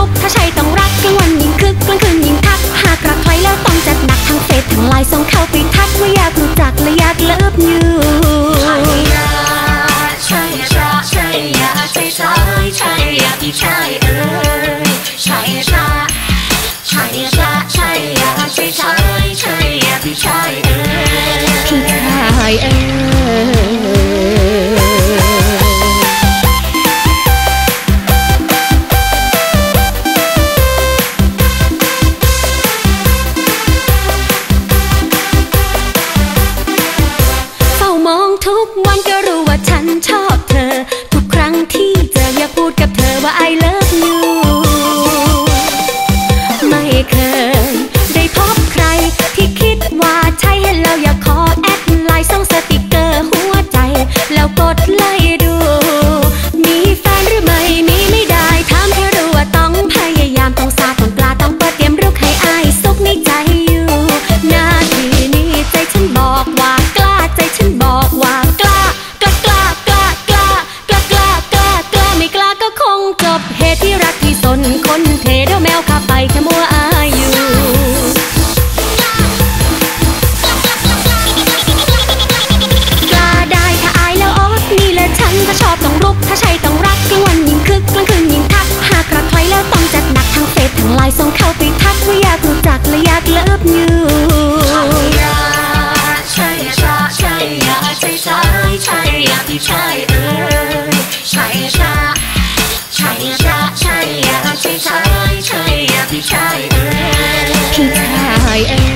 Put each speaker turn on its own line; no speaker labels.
ปุ๊ถ้าใช่ต้องรักกลางวันยิ่งคึกกลางคืนยิ่งทัก หากรักใครแล้วต้องจัดหนักทั้งเฟซทั้งไลน์ส่งเข้าไปทักว่าอยากรู้จักและอยากเลิฟยูใช่ใช่ใช่อใช่ใช่ใช่ากที่ใช่เออใช่ใช่ใช่ใช่ใช่อใช่ากที่ใช่เออที่ใช่เออ ทุกวันก็รู้ว่าฉันชอบเธอ ทุกครั้งที่เจออย่าพูดกับเธอว่า I love you ไม่เคย ได้พบใครที่คิดว่าใช่เห็นแล้วอยากขอแอดไลน์ส่งสติกเกอร์หัวใจ แล้วกดไลค์ จักและอยากเลิฟอยู่ใช่ชาใช่ยาใช่ใช่ใช่ยาที่ใช่เอ้ยใช่ชาใช่ชาใช่ยาใช่ชายใช่ยาที่ใช่เอ้ยพี่ชายเอ้